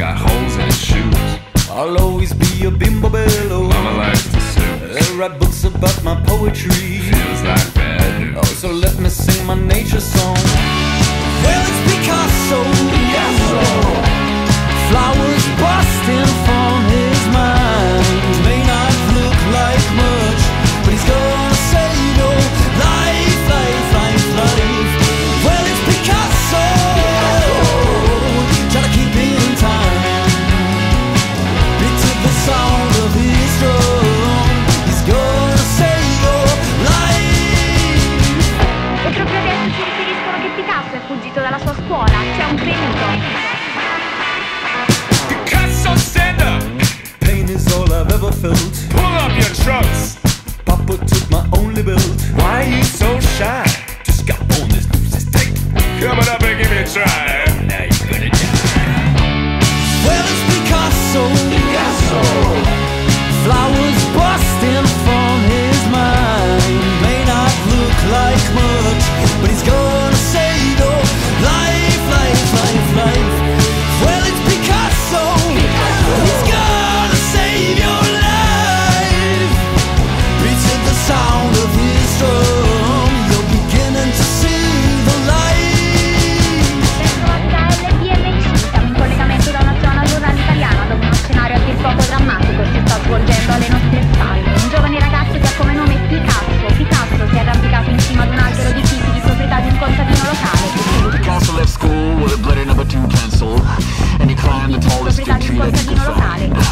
got holes in his shoes. I'll always be a bimbo bello. Mama likes to I sue. write books about my poetry. Feels like bad news. Oh, so let me sing my nature song. Well, Come on up and give me a try. Now you're gonna proprietà di un contadino locale che si.